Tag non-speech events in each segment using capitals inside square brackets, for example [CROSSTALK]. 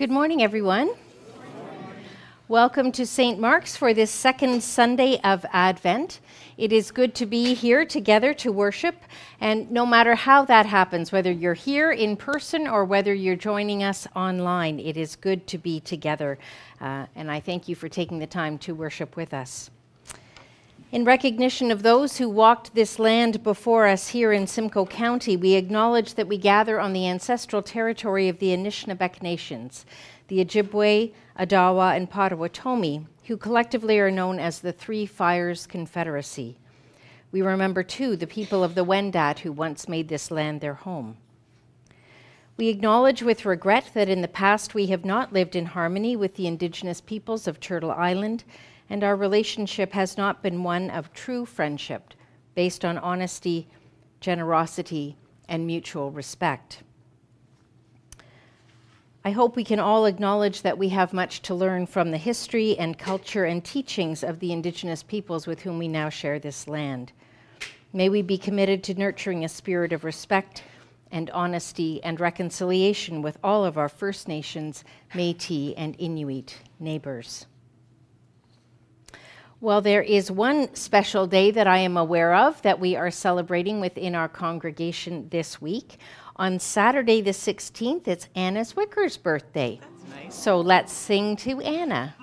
Good morning, everyone. Welcome to St. Mark's for this second Sunday of Advent. It is good to be here together to worship, and no matter how that happens, whether you're here in person or whether you're joining us online, it is good to be together. Uh, and I thank you for taking the time to worship with us. In recognition of those who walked this land before us here in Simcoe County, we acknowledge that we gather on the ancestral territory of the Anishinaabeg Nations, the Ojibwe, Odawa, and Potawatomi, who collectively are known as the Three Fires Confederacy. We remember, too, the people of the Wendat who once made this land their home. We acknowledge with regret that in the past we have not lived in harmony with the Indigenous peoples of Turtle Island and our relationship has not been one of true friendship based on honesty, generosity, and mutual respect. I hope we can all acknowledge that we have much to learn from the history and culture and teachings of the Indigenous peoples with whom we now share this land. May we be committed to nurturing a spirit of respect and honesty and reconciliation with all of our First Nations, Metis, and Inuit neighbors. Well, there is one special day that I am aware of that we are celebrating within our congregation this week. On Saturday, the 16th, it's Anna Zwicker's birthday. Nice. So let's sing to Anna.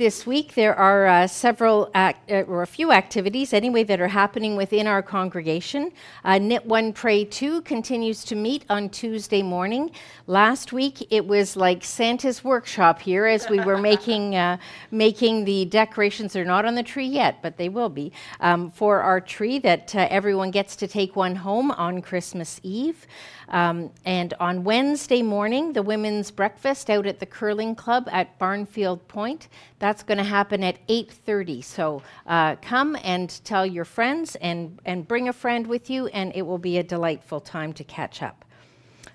This week, there are uh, several, act, uh, or a few activities anyway, that are happening within our congregation. Uh, Knit One, Pray Two continues to meet on Tuesday morning. Last week, it was like Santa's workshop here as we were making, uh, making the decorations. They're not on the tree yet, but they will be, um, for our tree that uh, everyone gets to take one home on Christmas Eve. Um, and on Wednesday morning, the women's breakfast out at the curling club at Barnfield Point. That's going to happen at 8:30. So uh, come and tell your friends and and bring a friend with you, and it will be a delightful time to catch up.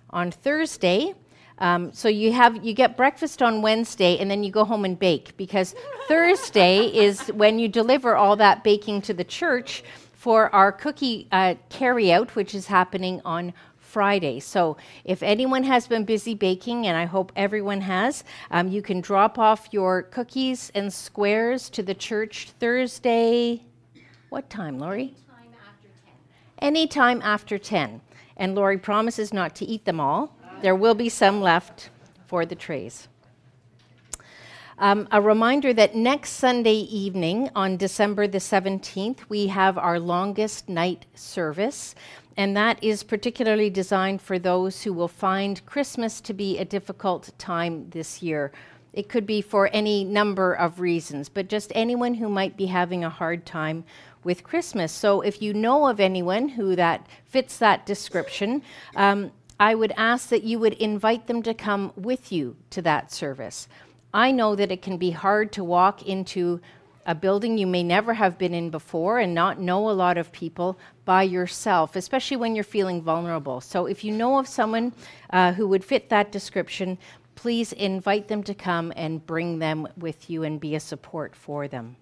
On Thursday. Um, so you have you get breakfast on Wednesday and then you go home and bake because Thursday [LAUGHS] is when you deliver all that baking to the church for our cookie uh, carryout, which is happening on Friday. So if anyone has been busy baking, and I hope everyone has, um, you can drop off your cookies and squares to the church Thursday. What time, Lori? Anytime after 10. Anytime after 10. And Lori promises not to eat them all. There will be some left for the trays. Um, a reminder that next Sunday evening, on December the 17th, we have our longest night service and that is particularly designed for those who will find Christmas to be a difficult time this year. It could be for any number of reasons, but just anyone who might be having a hard time with Christmas. So if you know of anyone who that fits that description, um, I would ask that you would invite them to come with you to that service. I know that it can be hard to walk into a building you may never have been in before and not know a lot of people by yourself, especially when you're feeling vulnerable. So, if you know of someone uh, who would fit that description, please invite them to come and bring them with you and be a support for them.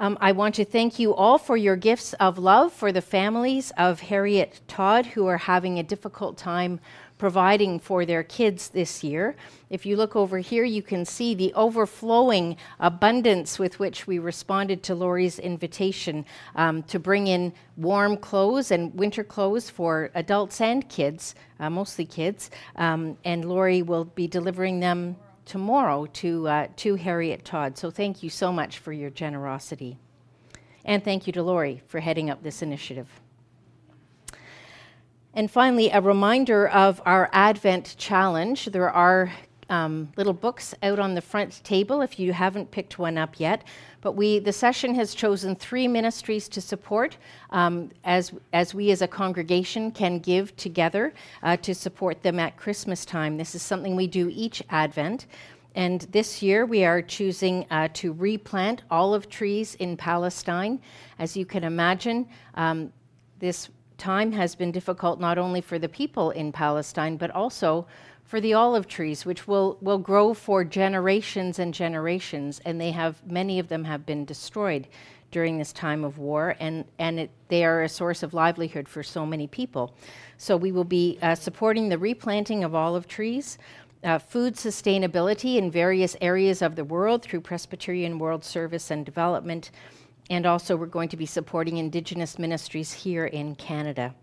Um, I want to thank you all for your gifts of love for the families of Harriet Todd who are having a difficult time providing for their kids this year. If you look over here, you can see the overflowing abundance with which we responded to Lori's invitation um, to bring in warm clothes and winter clothes for adults and kids, uh, mostly kids. Um, and Lori will be delivering them tomorrow to, uh, to Harriet Todd. So thank you so much for your generosity. And thank you to Lori for heading up this initiative. And finally, a reminder of our Advent challenge. There are um, little books out on the front table if you haven't picked one up yet. But we, the session has chosen three ministries to support um, as, as we as a congregation can give together uh, to support them at Christmas time. This is something we do each Advent. And this year we are choosing uh, to replant olive trees in Palestine. As you can imagine, um, this time has been difficult not only for the people in Palestine, but also for the olive trees, which will, will grow for generations and generations, and they have many of them have been destroyed during this time of war, and, and it, they are a source of livelihood for so many people. So we will be uh, supporting the replanting of olive trees, uh, food sustainability in various areas of the world through Presbyterian World Service and Development, and also we're going to be supporting Indigenous ministries here in Canada.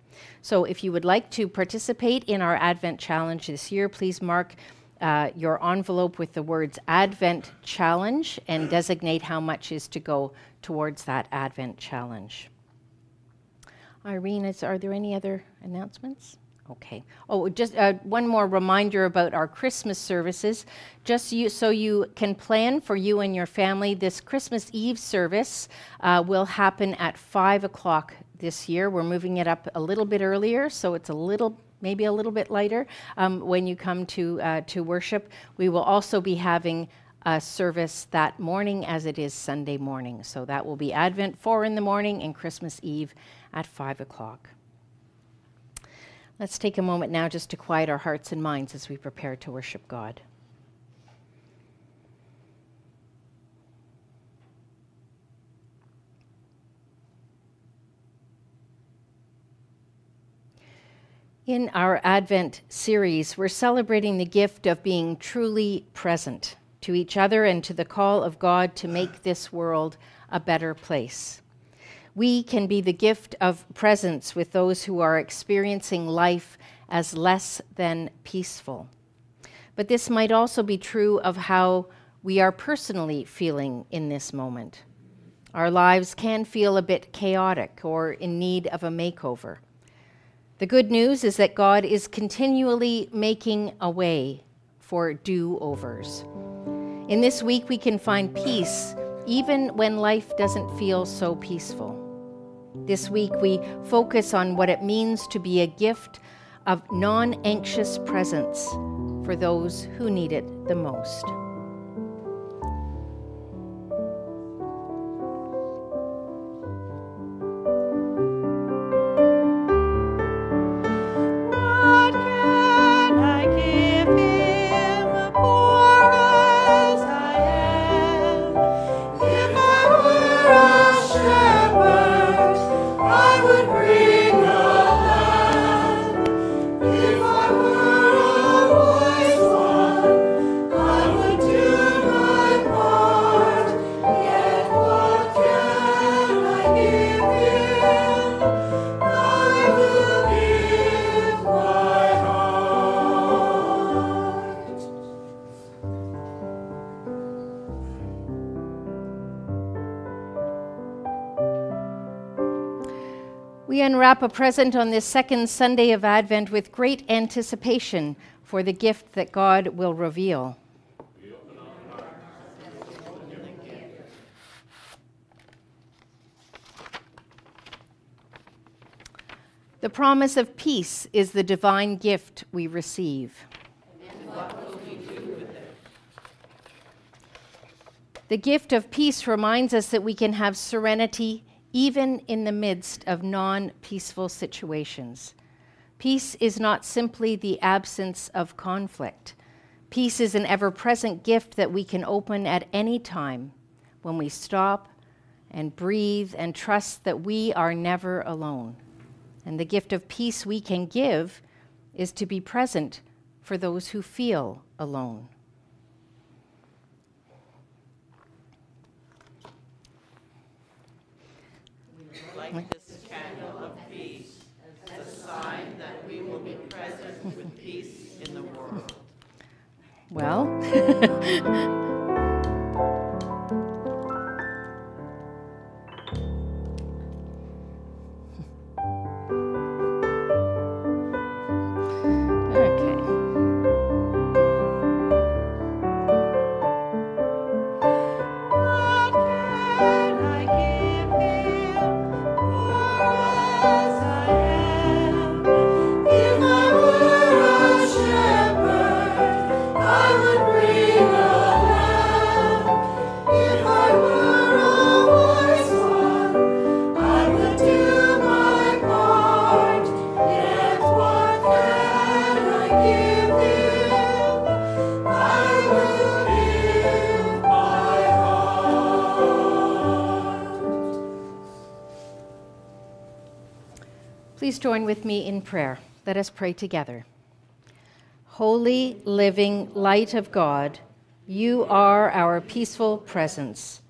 So if you would like to participate in our Advent Challenge this year, please mark uh, your envelope with the words Advent Challenge and designate how much is to go towards that Advent Challenge. Irene, is, are there any other announcements? Okay. Oh, just uh, one more reminder about our Christmas services. Just you, so you can plan for you and your family, this Christmas Eve service uh, will happen at 5 o'clock this year. We're moving it up a little bit earlier, so it's a little maybe a little bit lighter um, when you come to uh, to worship. We will also be having a service that morning as it is Sunday morning. So that will be Advent 4 in the morning and Christmas Eve at 5 o'clock. Let's take a moment now just to quiet our hearts and minds as we prepare to worship God. In our Advent series, we're celebrating the gift of being truly present to each other and to the call of God to make this world a better place. We can be the gift of presence with those who are experiencing life as less than peaceful. But this might also be true of how we are personally feeling in this moment. Our lives can feel a bit chaotic or in need of a makeover. The good news is that God is continually making a way for do overs. In this week, we can find peace even when life doesn't feel so peaceful. This week, we focus on what it means to be a gift of non anxious presence for those who need it the most. Unwrap a present on this second Sunday of Advent with great anticipation for the gift that God will reveal. The promise of peace is the divine gift we receive. The gift of peace reminds us that we can have serenity even in the midst of non peaceful situations. Peace is not simply the absence of conflict. Peace is an ever present gift that we can open at any time when we stop and breathe and trust that we are never alone. And the gift of peace we can give is to be present for those who feel alone. light this candle of peace as a sign that we will be present with peace in the world. Well, [LAUGHS] Please join with me in prayer. Let us pray together. Holy, living light of God, you are our peaceful presence.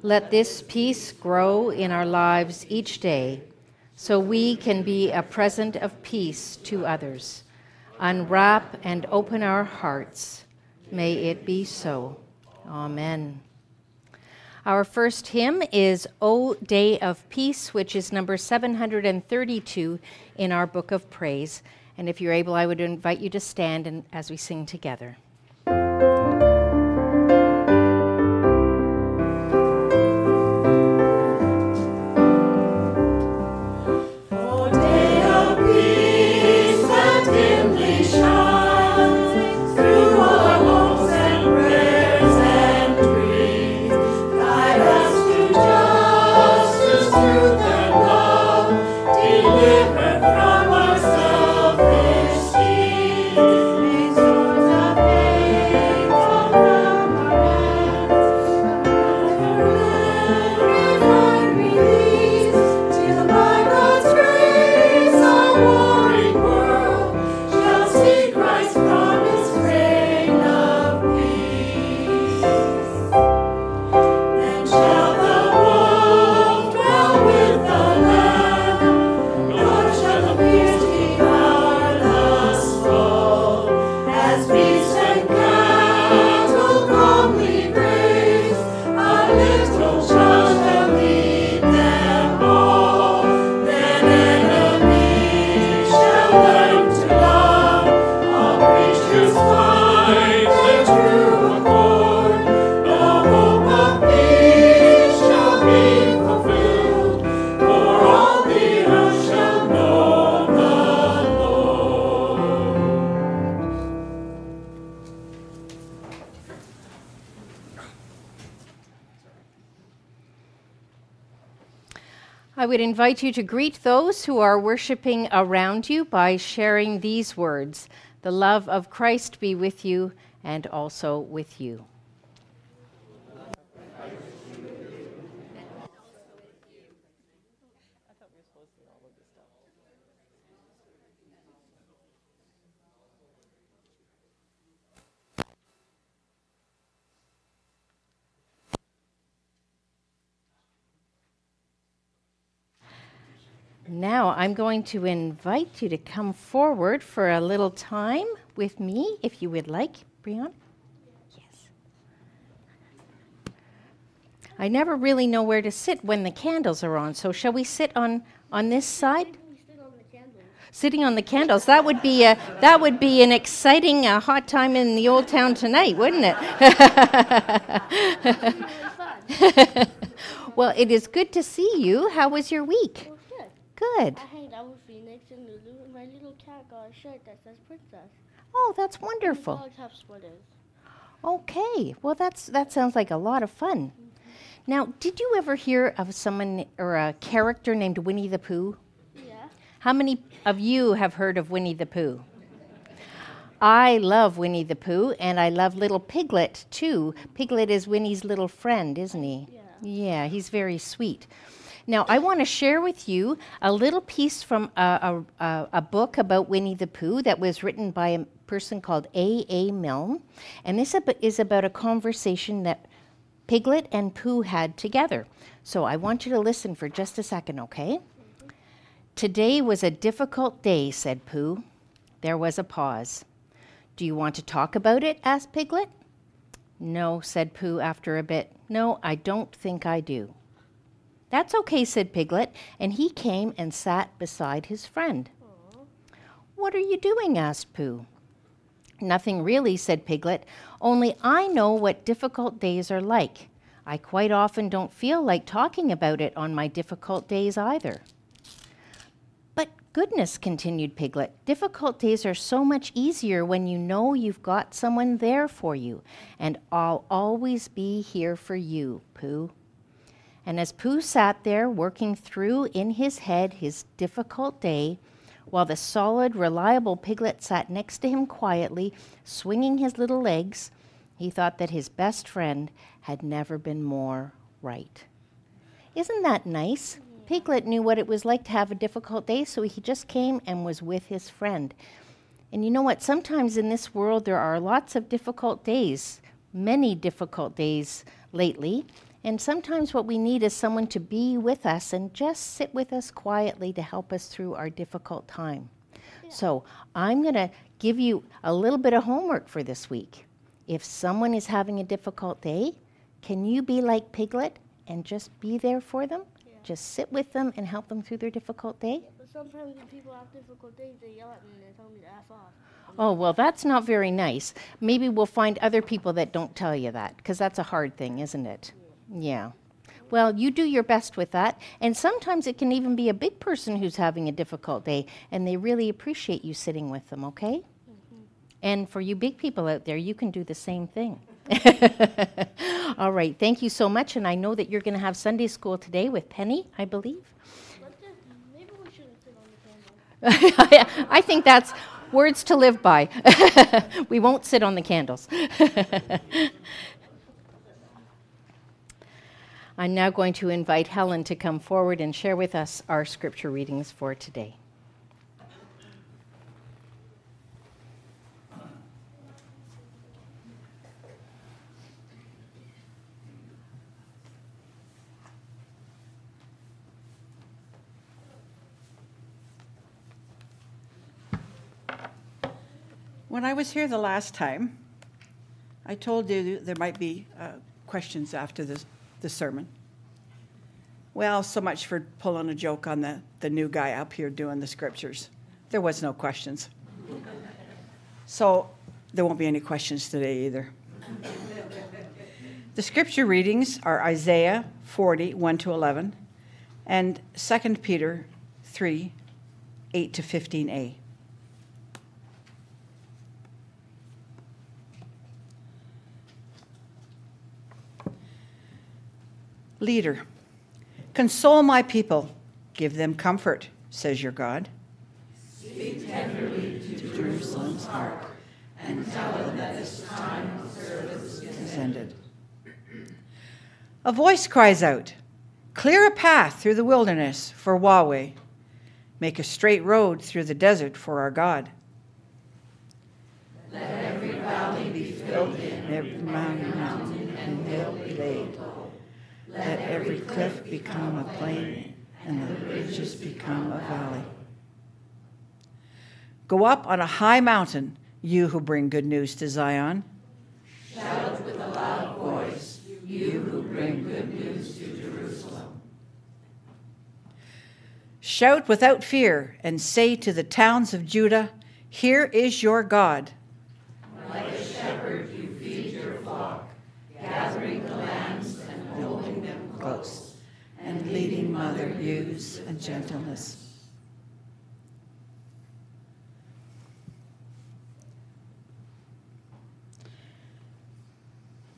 Let this peace grow in our lives each day so we can be a present of peace to others. Unwrap and open our hearts. May it be so. Amen. Our first hymn is O Day of Peace, which is number 732 in our book of praise. And if you're able, I would invite you to stand and, as we sing together. Invite you to greet those who are worshiping around you by sharing these words The love of Christ be with you and also with you. Now I'm going to invite you to come forward for a little time with me, if you would like, Brianna. Yes. I never really know where to sit when the candles are on, so shall we sit on, on this side? Sitting on the candles. That would be a, that would be an exciting uh, hot time in the old town tonight, wouldn't it? [LAUGHS] [LAUGHS] well, it is good to see you. How was your week? Good. I hanged out with Phoenix and Lulu, and my little cat got a shirt that says Princess. Oh, that's wonderful. Dogs have sweaters. Okay. Well, that's that sounds like a lot of fun. Mm-hmm. Now, did you ever hear of someone or a character named Winnie the Pooh? Yeah. How many of you have heard of Winnie the Pooh? I love Winnie the Pooh, and I love Little Piglet too. Piglet is Winnie's little friend, isn't he? Yeah. Yeah, he's very sweet. Now, I want to share with you a little piece from a, a, a, book about Winnie the Pooh that was written by a person called A. A. Milne. And this is about a conversation that Piglet and Pooh had together. So I want you to listen for just a second, okay? Today was a difficult day, said Pooh. There was a pause. Do you want to talk about it? asked Piglet. No, said Pooh after a bit. No, I don't think I do. That's okay, said Piglet, and he came and sat beside his friend. What are you doing? asked Pooh. Nothing really, said Piglet, only I know what difficult days are like. I quite often don't feel like talking about it on my difficult days either. But goodness, continued Piglet, difficult days are so much easier when you know you've got someone there for you, and I'll always be here for you, Pooh. And as Pooh sat there working through in his head his difficult day, while the solid, reliable piglet sat next to him quietly, swinging his little legs, he thought that his best friend had never been more right. Isn't that nice? Piglet knew what it was like to have a difficult day, so he just came and was with his friend. And you know what? Sometimes in this world there are lots of difficult days, many difficult days lately. And sometimes what we need is someone to be with us and just sit with us quietly to help us through our difficult time. So I'm going to give you a little bit of homework for this week. If someone is having a difficult day, can you be like Piglet and just be there for them? Yeah. Just sit with them and help them through their difficult day? But sometimes when people have difficult days, they yell at me and they tell me to F off. Oh, well, that's not very nice. Maybe we'll find other people that don't tell you that, because that's a hard thing, isn't it? Yeah. Well, you do your best with that. And sometimes it can even be a big person who's having a difficult day, and they really appreciate you sitting with them, okay? Mm-hmm. And for you big people out there, you can do the same thing. [LAUGHS] All right, thank you so much. And I know that you're going to have Sunday school today with Penny, I believe. Maybe we shouldn't sit on the candle. [LAUGHS] I think that's words to live by. [LAUGHS] we won't sit on the candles. I'm now going to invite Helen to come forward and share with us our scripture readings for today. When I was here the last time, I told you there might be uh, questions after the, the sermon. Well, so much for pulling a joke on the, the new guy up here doing the scriptures. There was no questions. So there won't be any questions today either. The scripture readings are Isaiah 40, 1 to 11, and 2 Peter 3, 8 to 15a. Leader, console my people, give them comfort, says your God. Speak tenderly to Jerusalem's heart and tell them that this time of service is ended. A voice cries out, Clear a path through the wilderness for Yahweh. Make a straight road through the desert for our God. Let every valley be filled in, every mountain and hill be laid. Let every cliff become a plain, and the ridges become a valley. Go up on a high mountain, you who bring good news to Zion. Shout with a loud voice, you who bring good news to Jerusalem. Shout without fear and say to the towns of Judah, Here is your God. Like a shepherd, you feed your flock, gathering the lambs and holding them close, and leading mother and gentleness.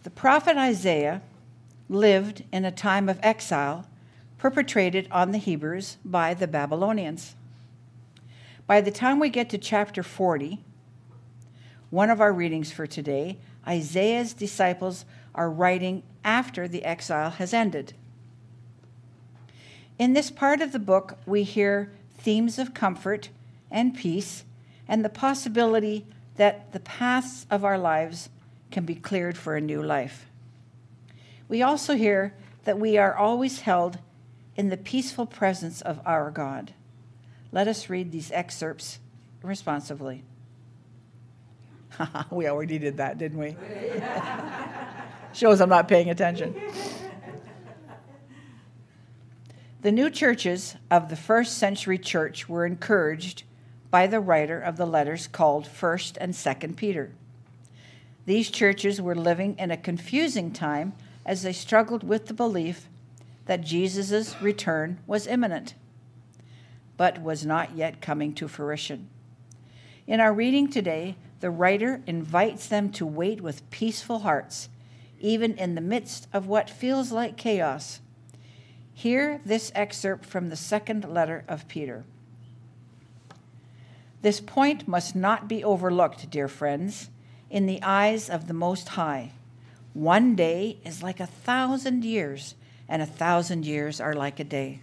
The prophet Isaiah lived in a time of exile perpetrated on the Hebrews by the Babylonians. By the time we get to chapter 40, one of our readings for today, Isaiah's disciples are writing after the exile has ended. In this part of the book, we hear themes of comfort and peace and the possibility that the paths of our lives can be cleared for a new life. We also hear that we are always held in the peaceful presence of our God. Let us read these excerpts responsively. [LAUGHS] we already did that, didn't we? [LAUGHS] Shows I'm not paying attention. The new churches of the first century church were encouraged by the writer of the letters called 1st and 2nd Peter. These churches were living in a confusing time as they struggled with the belief that Jesus' return was imminent, but was not yet coming to fruition. In our reading today, the writer invites them to wait with peaceful hearts, even in the midst of what feels like chaos. Hear this excerpt from the second letter of Peter. This point must not be overlooked, dear friends, in the eyes of the Most High. One day is like a thousand years, and a thousand years are like a day.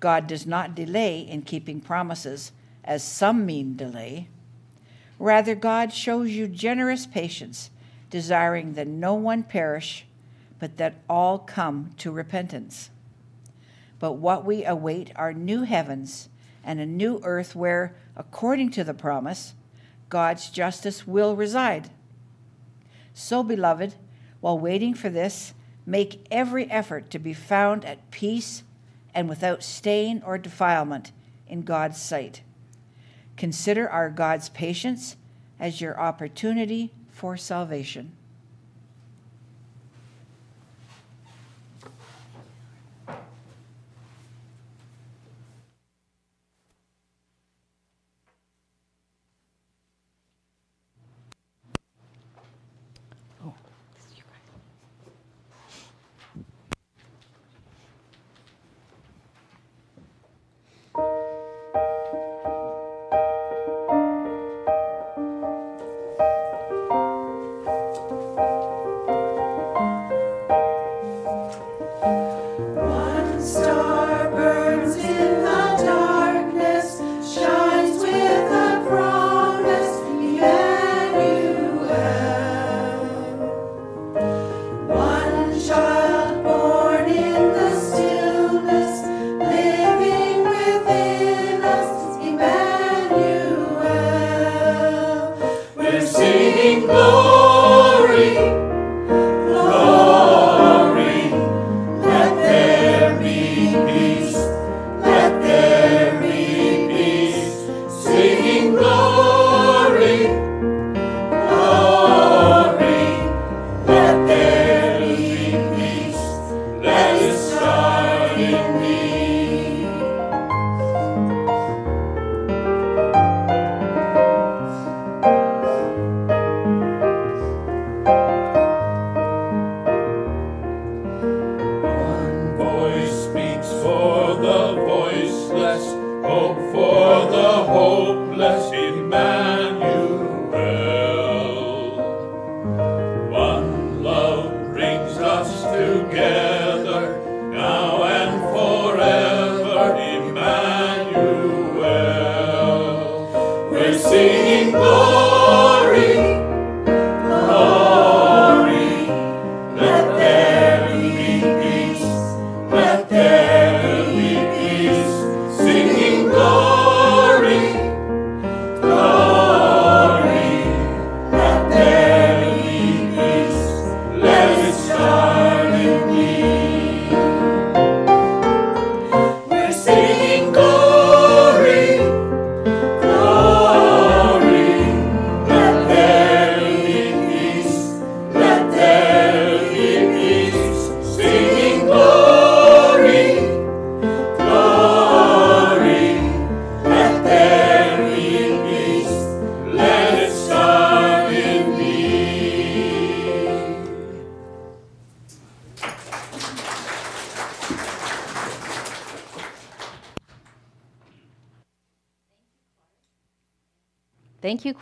God does not delay in keeping promises, as some mean delay. Rather, God shows you generous patience, desiring that no one perish, but that all come to repentance. But what we await are new heavens and a new earth where, according to the promise, God's justice will reside. So, beloved, while waiting for this, make every effort to be found at peace and without stain or defilement in God's sight. Consider our God's patience as your opportunity for salvation.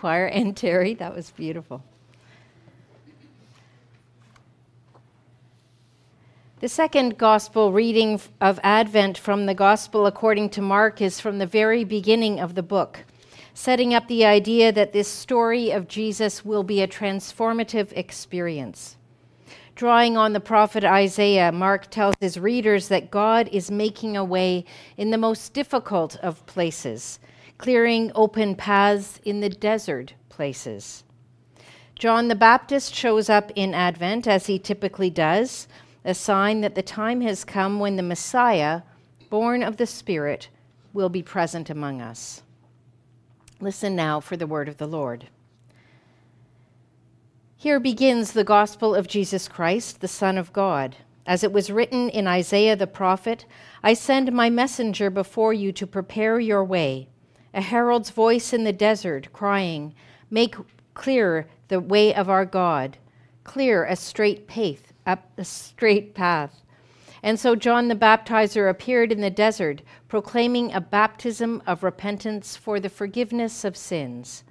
Choir and Terry. That was beautiful. The second gospel reading of Advent from the Gospel according to Mark is from the very beginning of the book, setting up the idea that this story of Jesus will be a transformative experience. Drawing on the prophet Isaiah, Mark tells his readers that God is making a way in the most difficult of places clearing open paths in the desert places. John the Baptist shows up in Advent, as he typically does, a sign that the time has come when the Messiah, born of the Spirit, will be present among us. Listen now for the word of the Lord. Here begins the gospel of Jesus Christ, the Son of God. As it was written in Isaiah the prophet, I send my messenger before you to prepare your way a herald's voice in the desert crying, Make clear the way of our God, clear a straight path, up a straight path. And so John the Baptizer appeared in the desert, proclaiming a baptism of repentance for the forgiveness of sins.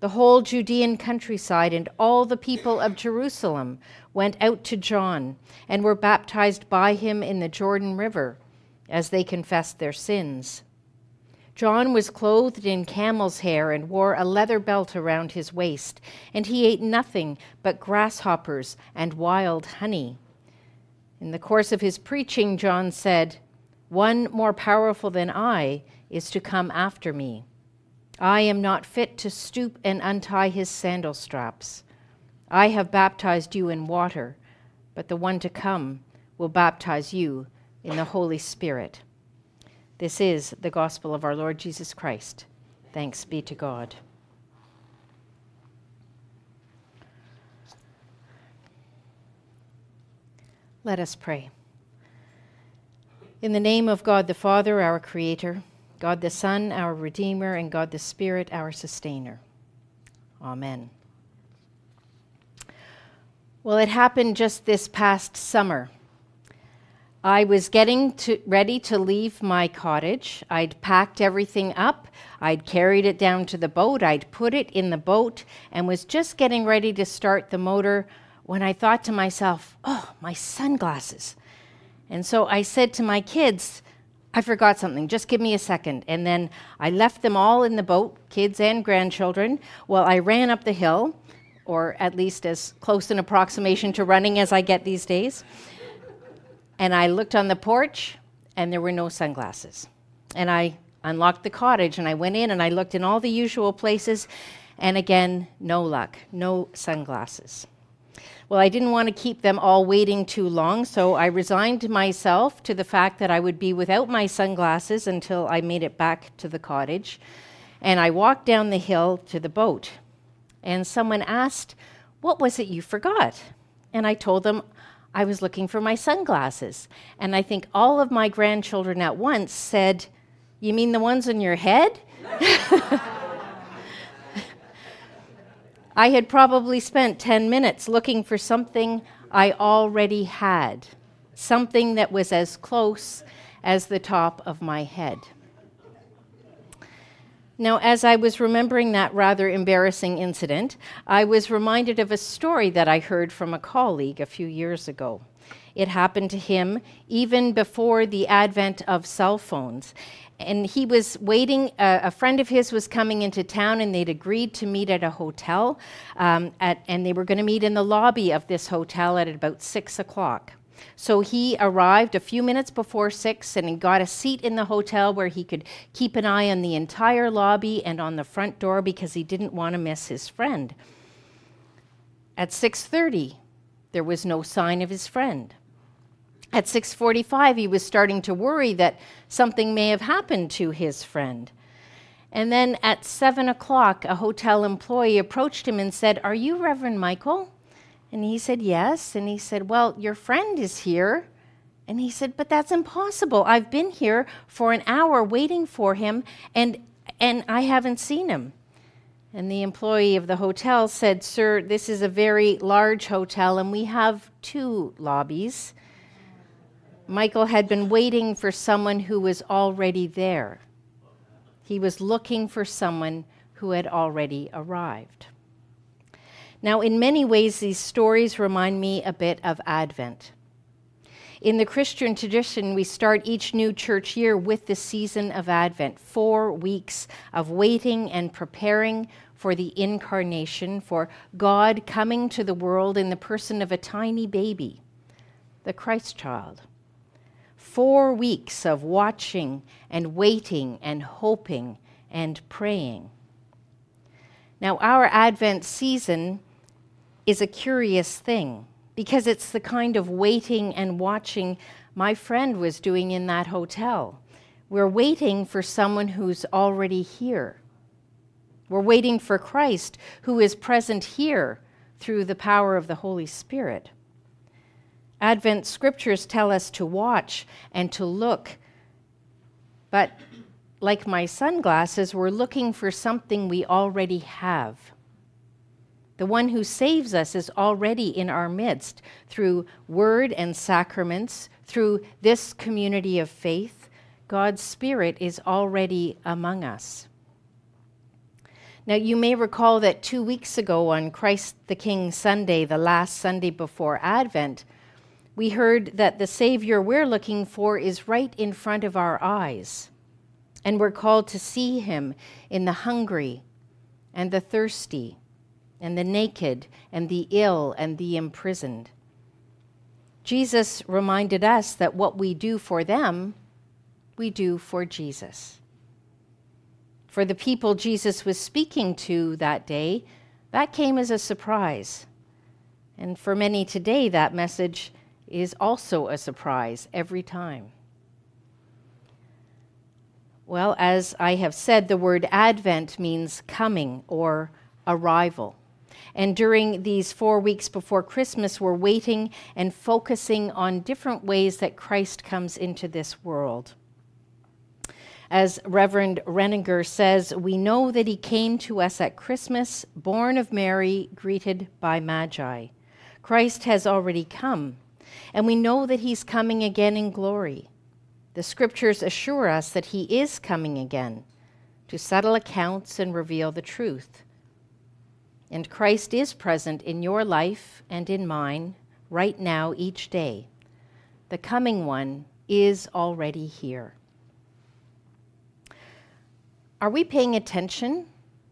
The whole Judean countryside and all the people of Jerusalem went out to John and were baptized by him in the Jordan River as they confessed their sins. John was clothed in camel's hair and wore a leather belt around his waist, and he ate nothing but grasshoppers and wild honey. In the course of his preaching, John said, One more powerful than I is to come after me. I am not fit to stoop and untie his sandal straps. I have baptized you in water, but the one to come will baptize you in the Holy Spirit. This is the gospel of our Lord Jesus Christ. Thanks be to God. Let us pray. In the name of God the Father, our Creator, God the Son, our Redeemer, and God the Spirit, our Sustainer. Amen. Well, it happened just this past summer. I was getting to, ready to leave my cottage. I'd packed everything up. I'd carried it down to the boat. I'd put it in the boat and was just getting ready to start the motor when I thought to myself, oh, my sunglasses. And so I said to my kids, I forgot something. Just give me a second. And then I left them all in the boat, kids and grandchildren, while I ran up the hill, or at least as close an approximation to running as I get these days. And I looked on the porch, and there were no sunglasses. And I unlocked the cottage, and I went in and I looked in all the usual places, and again, no luck, no sunglasses. Well, I didn't want to keep them all waiting too long, so I resigned myself to the fact that I would be without my sunglasses until I made it back to the cottage. And I walked down the hill to the boat. And someone asked, What was it you forgot? And I told them I was looking for my sunglasses. And I think all of my grandchildren at once said, You mean the ones on your head? [LAUGHS] I had probably spent 10 minutes looking for something I already had, something that was as close as the top of my head. Now, as I was remembering that rather embarrassing incident, I was reminded of a story that I heard from a colleague a few years ago. It happened to him even before the advent of cell phones. And he was waiting, uh, a friend of his was coming into town, and they'd agreed to meet at a hotel. Um, at, and they were going to meet in the lobby of this hotel at about six o'clock. So he arrived a few minutes before six and he got a seat in the hotel where he could keep an eye on the entire lobby and on the front door because he didn't want to miss his friend. At 6:30, there was no sign of his friend. At 6:45, he was starting to worry that something may have happened to his friend. And then at 7 o'clock, a hotel employee approached him and said, Are you Reverend Michael? And he said, Yes. And he said, Well, your friend is here. And he said, But that's impossible. I've been here for an hour waiting for him, and, and I haven't seen him. And the employee of the hotel said, Sir, this is a very large hotel, and we have two lobbies. Michael had been waiting for someone who was already there. He was looking for someone who had already arrived. Now, in many ways, these stories remind me a bit of Advent. In the Christian tradition, we start each new church year with the season of Advent, four weeks of waiting and preparing for the incarnation, for God coming to the world in the person of a tiny baby, the Christ child. Four weeks of watching and waiting and hoping and praying. Now, our Advent season is a curious thing because it's the kind of waiting and watching my friend was doing in that hotel. We're waiting for someone who's already here. We're waiting for Christ who is present here through the power of the Holy Spirit. Advent scriptures tell us to watch and to look, but like my sunglasses, we're looking for something we already have. The one who saves us is already in our midst through word and sacraments, through this community of faith. God's Spirit is already among us. Now, you may recall that two weeks ago on Christ the King Sunday, the last Sunday before Advent, We heard that the Savior we're looking for is right in front of our eyes, and we're called to see him in the hungry and the thirsty, and the naked and the ill and the imprisoned. Jesus reminded us that what we do for them, we do for Jesus. For the people Jesus was speaking to that day, that came as a surprise. And for many today, that message is also a surprise every time. Well, as I have said, the word Advent means coming or arrival. And during these four weeks before Christmas, we're waiting and focusing on different ways that Christ comes into this world. As Reverend Renninger says, we know that he came to us at Christmas, born of Mary, greeted by Magi. Christ has already come, and we know that he's coming again in glory. The scriptures assure us that he is coming again to settle accounts and reveal the truth. And Christ is present in your life and in mine right now, each day. The coming one is already here. Are we paying attention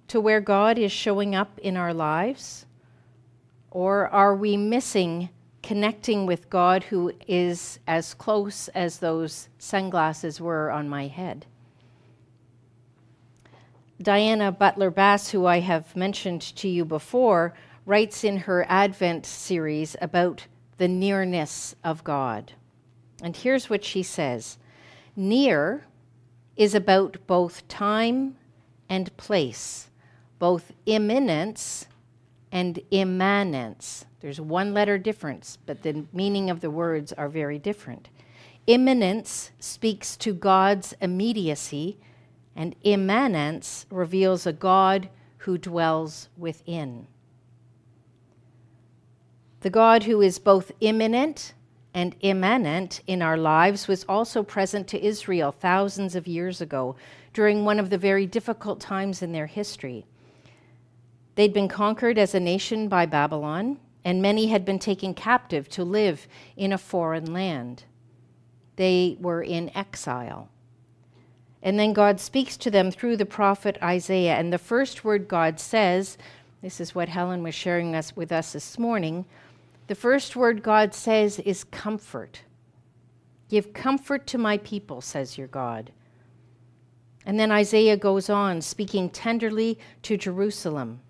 to where God is showing up in our lives? Or are we missing connecting with God who is as close as those sunglasses were on my head? Diana Butler Bass, who I have mentioned to you before, writes in her Advent series about the nearness of God. And here's what she says Near is about both time and place, both imminence and immanence. There's one letter difference, but the meaning of the words are very different. Imminence speaks to God's immediacy, and immanence reveals a God who dwells within. The God who is both imminent and immanent in our lives was also present to Israel thousands of years ago during one of the very difficult times in their history. They'd been conquered as a nation by Babylon, and many had been taken captive to live in a foreign land. They were in exile. And then God speaks to them through the prophet Isaiah, and the first word God says, this is what Helen was sharing us with us this morning, the first word God says is comfort. Give comfort to my people, says your God. And then Isaiah goes on, speaking tenderly to Jerusalem.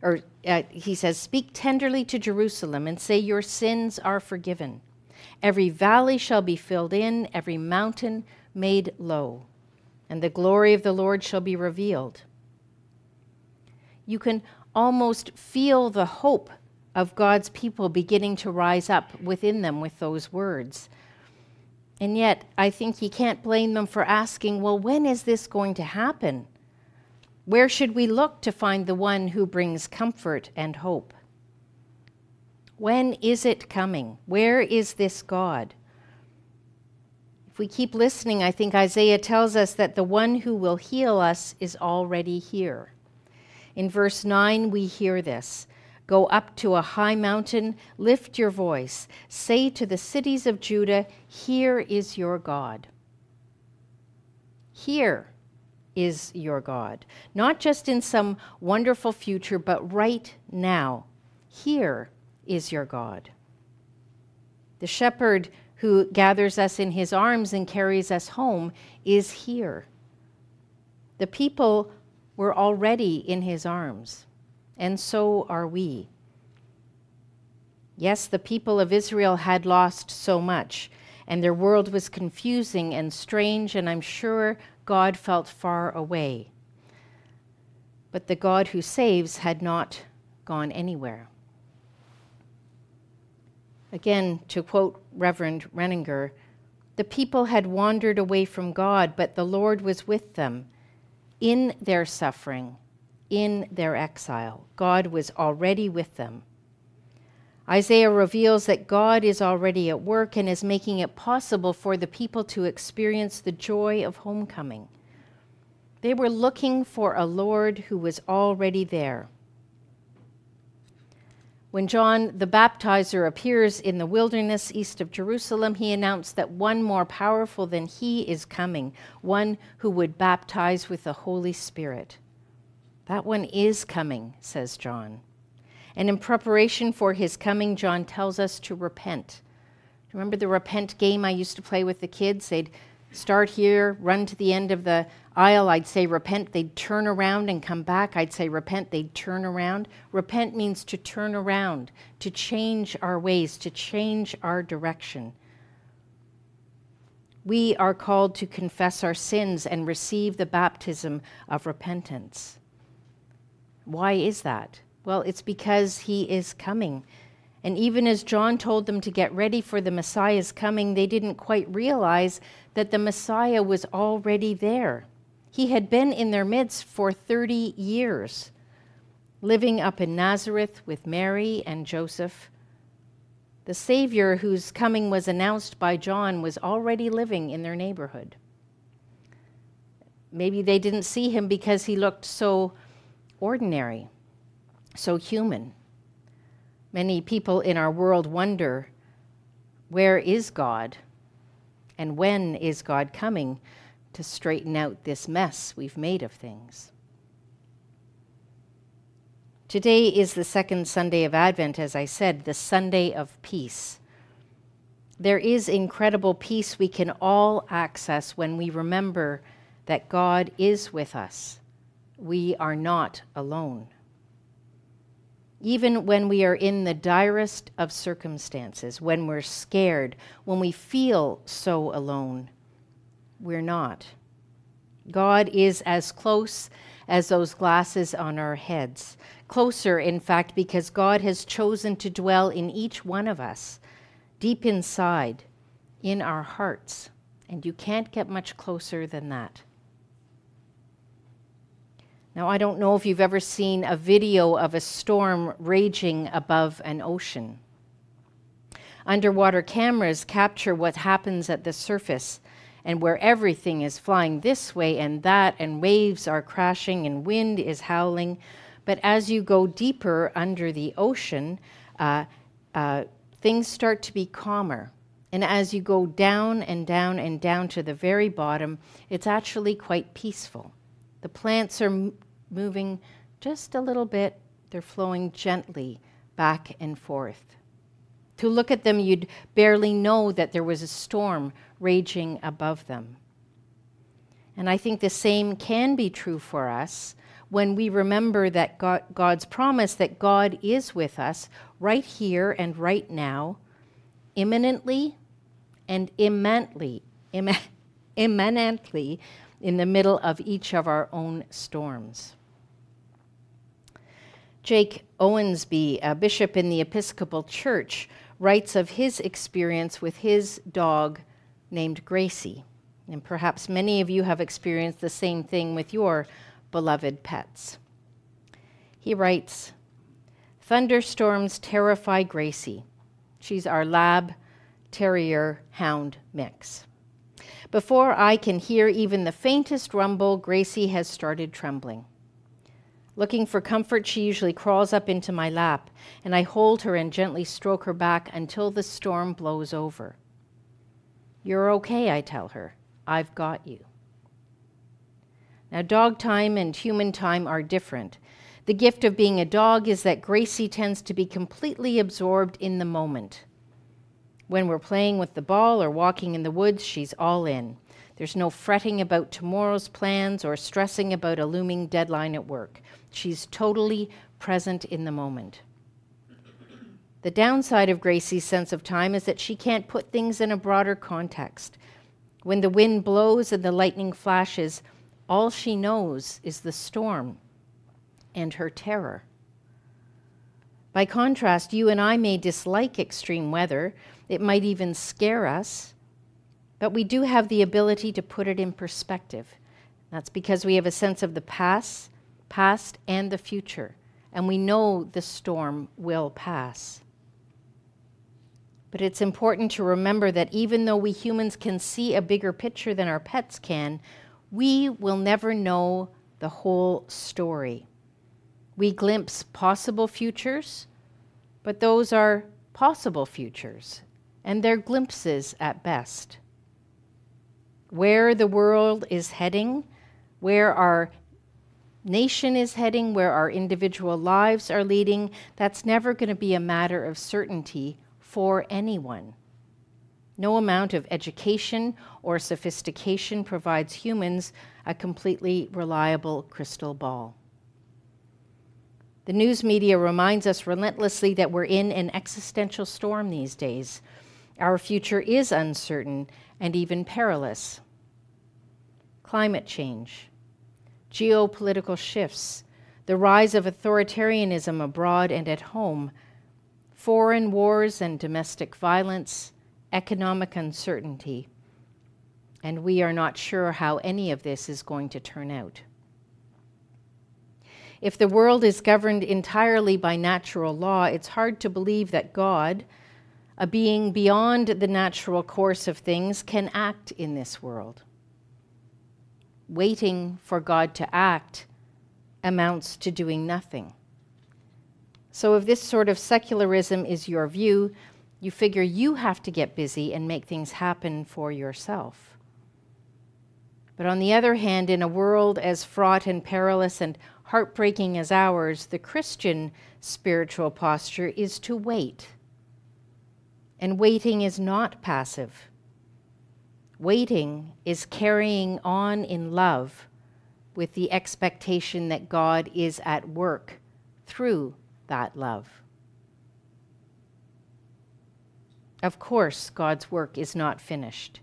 Or uh, he says, Speak tenderly to Jerusalem and say, Your sins are forgiven. Every valley shall be filled in, every mountain made low, and the glory of the Lord shall be revealed. You can almost feel the hope of God's people beginning to rise up within them with those words. And yet, I think you can't blame them for asking, well, when is this going to happen? Where should we look to find the one who brings comfort and hope? When is it coming? Where is this God? If we keep listening, I think Isaiah tells us that the one who will heal us is already here. In verse 9, we hear this Go up to a high mountain, lift your voice, say to the cities of Judah, Here is your God. Here is your God. Not just in some wonderful future, but right now. Here is your God. The shepherd who gathers us in his arms and carries us home is here. The people were already in his arms and so are we. Yes, the people of Israel had lost so much, and their world was confusing and strange, and I'm sure God felt far away. But the God who saves had not gone anywhere. Again, to quote Reverend Renninger, the people had wandered away from God, but the Lord was with them in their suffering in their exile. God was already with them. Isaiah reveals that God is already at work and is making it possible for the people to experience the joy of homecoming. They were looking for a Lord who was already there. When John the Baptizer appears in the wilderness east of Jerusalem, he announced that one more powerful than he is coming, one who would baptize with the Holy Spirit. That one is coming, says John. And in preparation for his coming, John tells us to repent. Remember the repent game I used to play with the kids? They'd start here, run to the end of the aisle, I'd say repent. They'd turn around and come back. I'd say repent. They'd turn around. Repent means to turn around, to change our ways, to change our direction. We are called to confess our sins and receive the baptism of repentance. Why is that? Well, it's because he is coming. And even as John told them to get ready for the Messiah's coming, they didn't quite realize that the Messiah was already there. He had been in their midst for 30 years, living up in Nazareth with Mary and Joseph. The Savior whose coming was announced by John was already living in their neighborhood. Maybe they didn't see him because he looked so ordinary, so human. Many people in our world wonder where is God and when is God coming to straighten out this mess we've made of things? Today is the second Sunday of Advent, as I said, the Sunday of peace. There is incredible peace we can all access when we remember that God is with us. We are not alone even when we are in the direst of circumstances, when we're scared, when we feel so alone, we're not. God is as close as those glasses on our heads. Closer, in fact, because God has chosen to dwell in each one of us, deep inside, in our hearts. And you can't get much closer than that. Now, I don't know if you've ever seen a video of a storm raging above an ocean. Underwater cameras capture what happens at the surface and where everything is flying this way and that, and waves are crashing and wind is howling. But as you go deeper under the ocean, uh, uh, things start to be calmer. And as you go down and down and down to the very bottom, it's actually quite peaceful. The plants are moving just a little bit, they're flowing gently back and forth. To look at them, you'd barely know that there was a storm raging above them. And I think the same can be true for us when we remember that God, God's promise that God is with us right here and right now, imminently and immanently, [LAUGHS] immanently in the middle of each of our own storms. Jake Owensby, a bishop in the Episcopal Church, writes of his experience with his dog named Gracie. And perhaps many of you have experienced the same thing with your beloved pets. He writes Thunderstorms terrify Gracie. She's our lab terrier hound mix. Before I can hear even the faintest rumble, Gracie has started trembling. Looking for comfort, she usually crawls up into my lap, and I hold her and gently stroke her back until the storm blows over. You're okay, I tell her. I've got you. Now, dog time and human time are different. The gift of being a dog is that Gracie tends to be completely absorbed in the moment. When we're playing with the ball or walking in the woods, she's all in. There's no fretting about tomorrow's plans or stressing about a looming deadline at work. She's totally present in the moment. The downside of Gracie's sense of time is that she can't put things in a broader context. When the wind blows and the lightning flashes, all she knows is the storm and her terror. By contrast, you and I may dislike extreme weather, it might even scare us, but we do have the ability to put it in perspective. That's because we have a sense of the past past and the future, and we know the storm will pass. But it's important to remember that even though we humans can see a bigger picture than our pets can, we will never know the whole story. We glimpse possible futures, But those are possible futures, and they're glimpses at best. Where the world is heading, where our nation is heading, where our individual lives are leading, that's never going to be a matter of certainty for anyone. No amount of education or sophistication provides humans a completely reliable crystal ball. The news media reminds us relentlessly that we're in an existential storm these days. Our future is uncertain and even perilous. Climate change, geopolitical shifts, the rise of authoritarianism abroad and at home, foreign wars and domestic violence, economic uncertainty, and we are not sure how any of this is going to turn out. If the world is governed entirely by natural law, it's hard to believe that God, a being beyond the natural course of things, can act in this world. Waiting for God to act amounts to doing nothing. So, if this sort of secularism is your view, you figure you have to get busy and make things happen for yourself. But on the other hand, in a world as fraught and perilous and heartbreaking as ours, the Christian spiritual posture is to wait. And waiting is not passive. Waiting is carrying on in love with the expectation that God is at work through that love. Of course, God's work is not finished.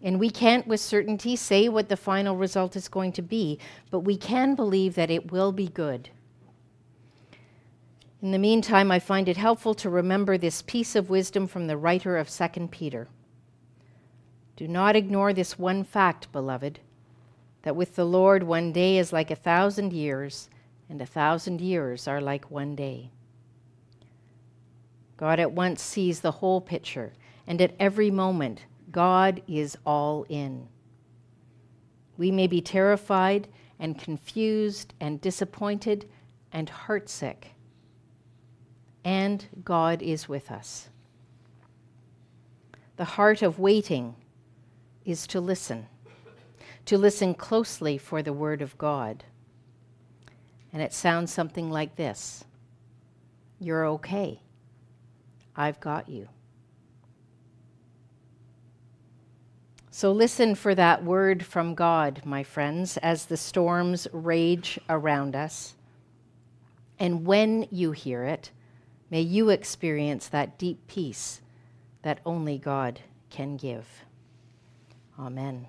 And we can't with certainty say what the final result is going to be, but we can believe that it will be good. In the meantime, I find it helpful to remember this piece of wisdom from the writer of 2 Peter. Do not ignore this one fact, beloved, that with the Lord one day is like a thousand years, and a thousand years are like one day. God at once sees the whole picture, and at every moment God is all in. We may be terrified and confused and disappointed and heartsick, and God is with us. The heart of waiting is to listen, to listen closely for the Word of God. And it sounds something like this You're okay. I've got you. So listen for that word from God, my friends, as the storms rage around us. And when you hear it, may you experience that deep peace that only God can give. Amen.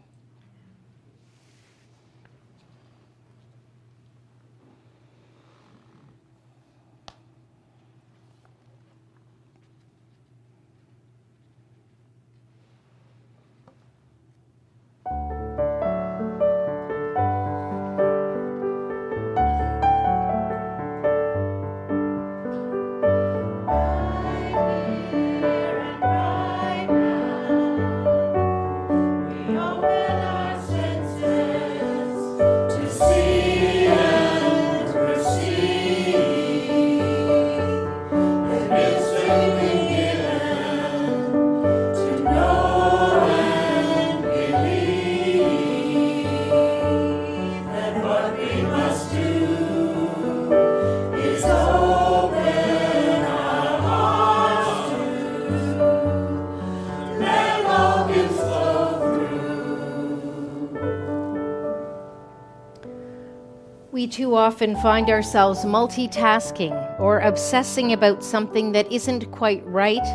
Too often find ourselves multitasking or obsessing about something that isn't quite right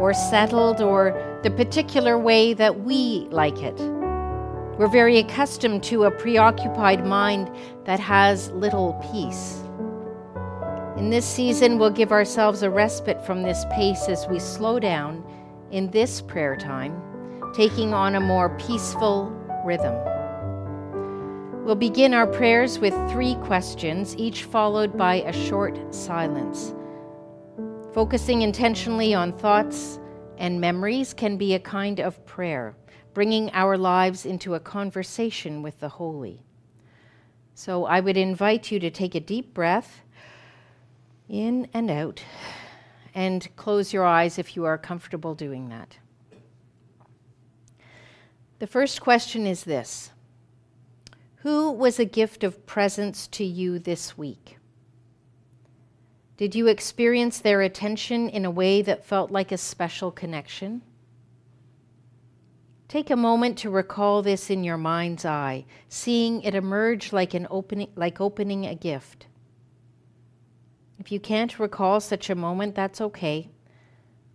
or settled or the particular way that we like it. We're very accustomed to a preoccupied mind that has little peace. In this season, we'll give ourselves a respite from this pace as we slow down in this prayer time, taking on a more peaceful rhythm. We'll begin our prayers with three questions, each followed by a short silence. Focusing intentionally on thoughts and memories can be a kind of prayer, bringing our lives into a conversation with the Holy. So I would invite you to take a deep breath in and out and close your eyes if you are comfortable doing that. The first question is this Who was a gift of presence to you this week? Did you experience their attention in a way that felt like a special connection? Take a moment to recall this in your mind's eye, seeing it emerge like an opening like opening a gift. If you can't recall such a moment, that's okay.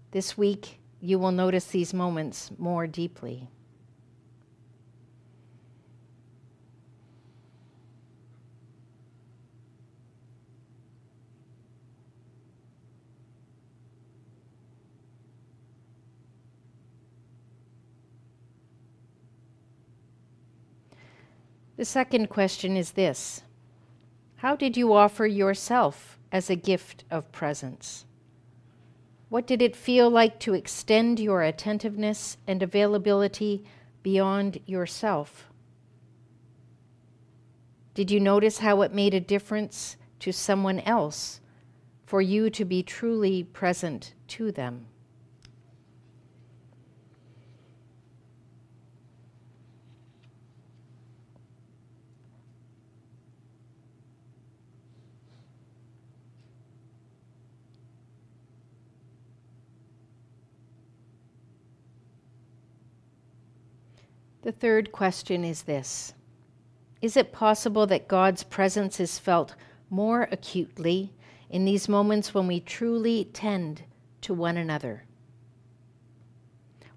This week you will notice these moments more deeply. The second question is this How did you offer yourself as a gift of presence? What did it feel like to extend your attentiveness and availability beyond yourself? Did you notice how it made a difference to someone else for you to be truly present to them? The third question is this Is it possible that God's presence is felt more acutely in these moments when we truly tend to one another?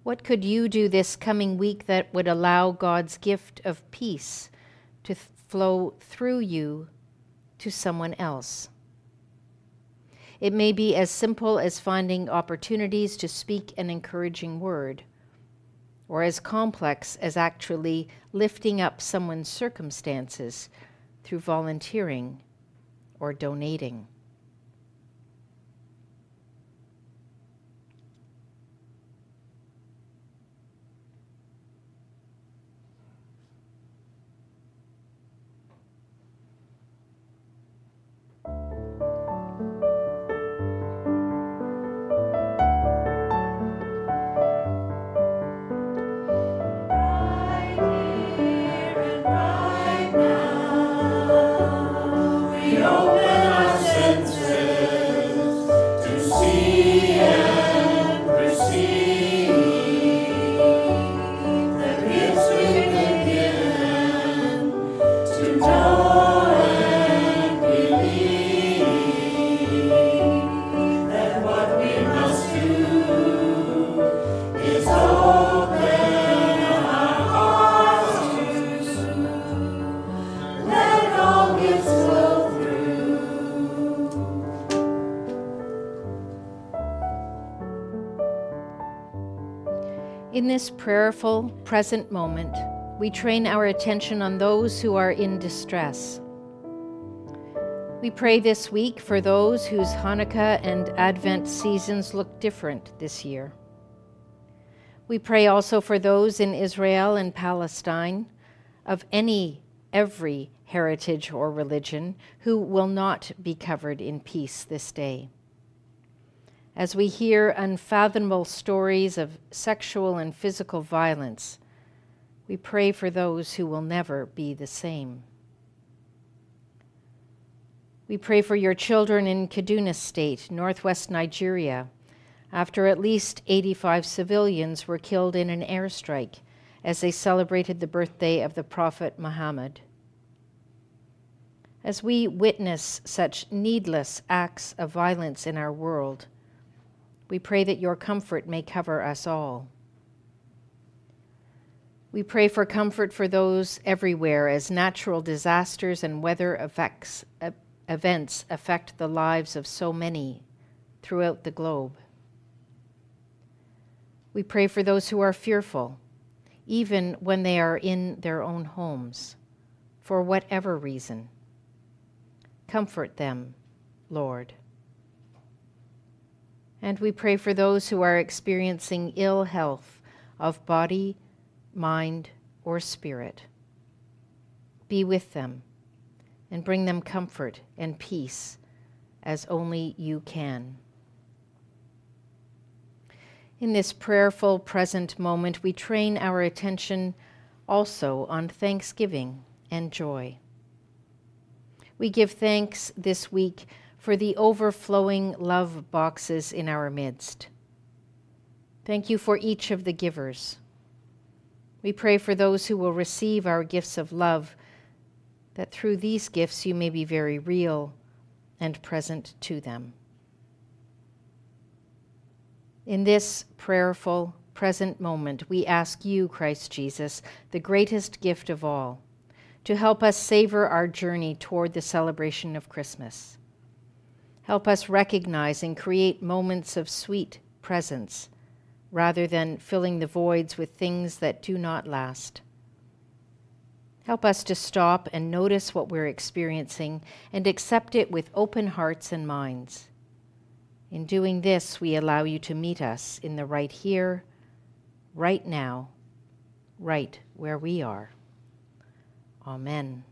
What could you do this coming week that would allow God's gift of peace to th- flow through you to someone else? It may be as simple as finding opportunities to speak an encouraging word or as complex as actually lifting up someone's circumstances through volunteering or donating. In this prayerful present moment, we train our attention on those who are in distress. We pray this week for those whose Hanukkah and Advent seasons look different this year. We pray also for those in Israel and Palestine of any, every heritage or religion who will not be covered in peace this day as we hear unfathomable stories of sexual and physical violence, we pray for those who will never be the same. We pray for your children in Kaduna State, northwest Nigeria, after at least 85 civilians were killed in an airstrike as they celebrated the birthday of the Prophet Muhammad. As we witness such needless acts of violence in our world, we pray that your comfort may cover us all. We pray for comfort for those everywhere as natural disasters and weather effects, uh, events affect the lives of so many throughout the globe. We pray for those who are fearful, even when they are in their own homes, for whatever reason. Comfort them, Lord. And we pray for those who are experiencing ill health of body, mind, or spirit. Be with them and bring them comfort and peace as only you can. In this prayerful present moment, we train our attention also on thanksgiving and joy. We give thanks this week for the overflowing love boxes in our midst. Thank you for each of the givers. We pray for those who will receive our gifts of love, that through these gifts you may be very real and present to them. In this prayerful, present moment, we ask you, Christ Jesus, the greatest gift of all, to help us savor our journey toward the celebration of Christmas. Help us recognize and create moments of sweet presence rather than filling the voids with things that do not last. Help us to stop and notice what we're experiencing and accept it with open hearts and minds. In doing this, we allow you to meet us in the right here, right now, right where we are. Amen.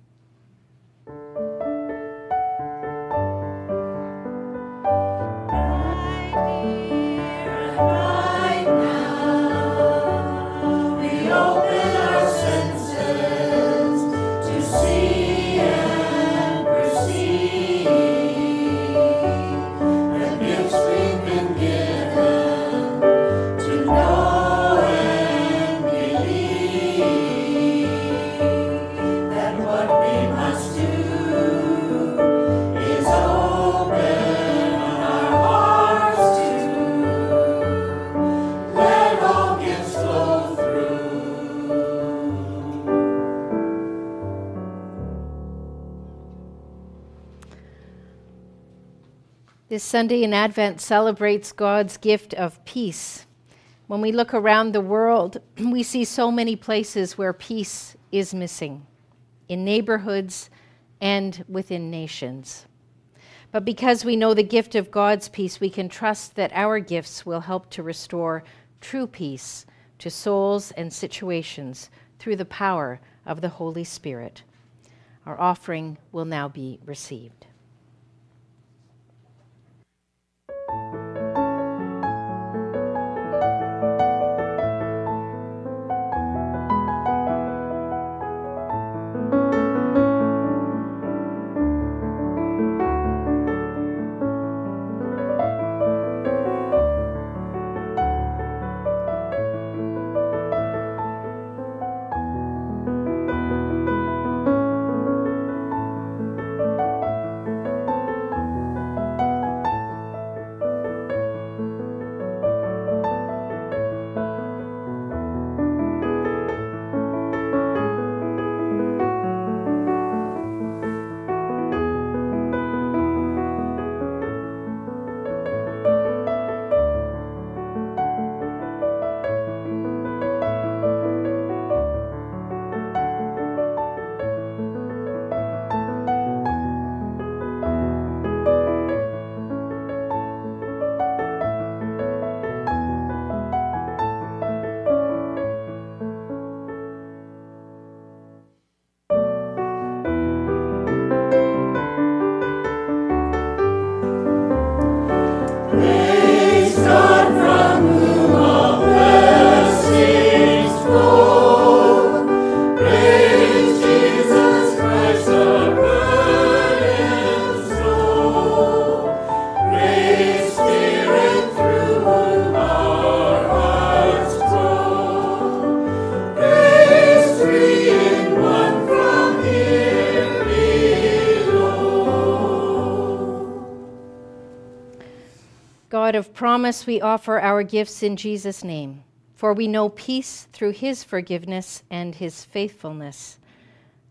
This Sunday in Advent celebrates God's gift of peace. When we look around the world, [CLEARS THROAT] we see so many places where peace is missing in neighborhoods and within nations. But because we know the gift of God's peace, we can trust that our gifts will help to restore true peace to souls and situations through the power of the Holy Spirit. Our offering will now be received. Promise we offer our gifts in Jesus' name, for we know peace through his forgiveness and his faithfulness.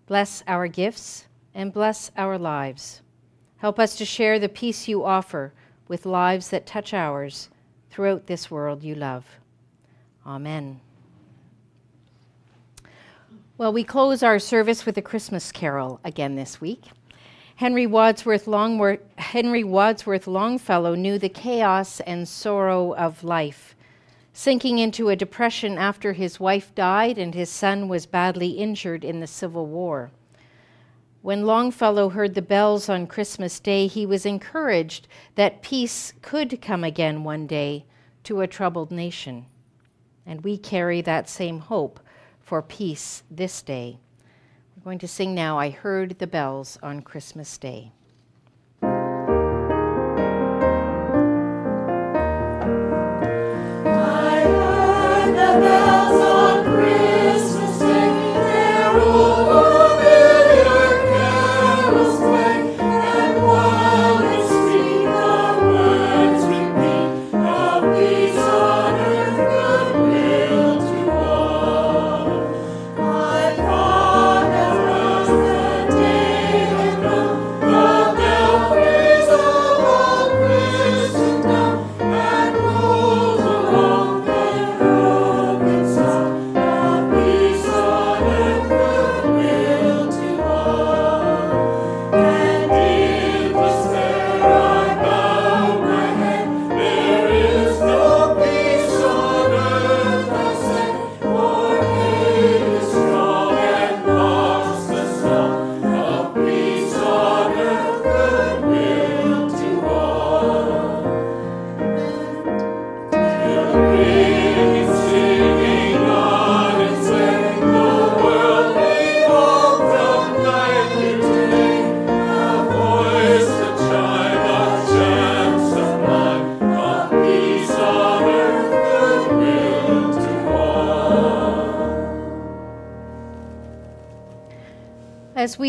Bless our gifts and bless our lives. Help us to share the peace you offer with lives that touch ours throughout this world you love. Amen. Well, we close our service with a Christmas carol again this week. Henry Wadsworth, Henry Wadsworth Longfellow knew the chaos and sorrow of life. Sinking into a depression after his wife died and his son was badly injured in the Civil War. When Longfellow heard the bells on Christmas Day, he was encouraged that peace could come again one day to a troubled nation. And we carry that same hope for peace this day. Going to sing now, I Heard the Bells on Christmas Day.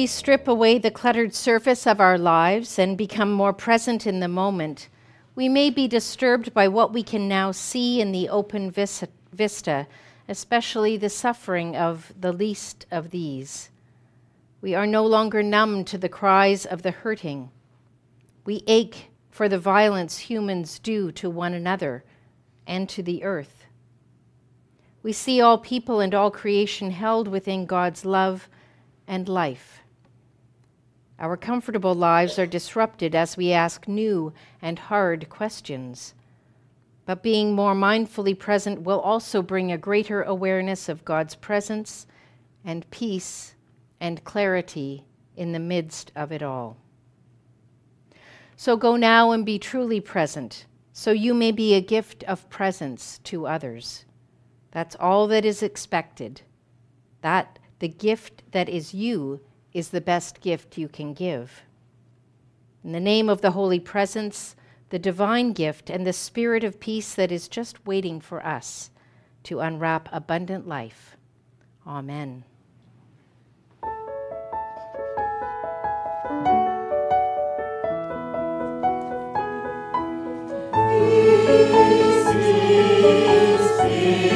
We strip away the cluttered surface of our lives and become more present in the moment, we may be disturbed by what we can now see in the open vista, especially the suffering of the least of these. We are no longer numb to the cries of the hurting. We ache for the violence humans do to one another and to the earth. We see all people and all creation held within God's love and life. Our comfortable lives are disrupted as we ask new and hard questions. But being more mindfully present will also bring a greater awareness of God's presence and peace and clarity in the midst of it all. So go now and be truly present, so you may be a gift of presence to others. That's all that is expected. That the gift that is you is the best gift you can give. In the name of the Holy Presence, the divine gift, and the spirit of peace that is just waiting for us to unwrap abundant life. Amen. Peace, peace, peace.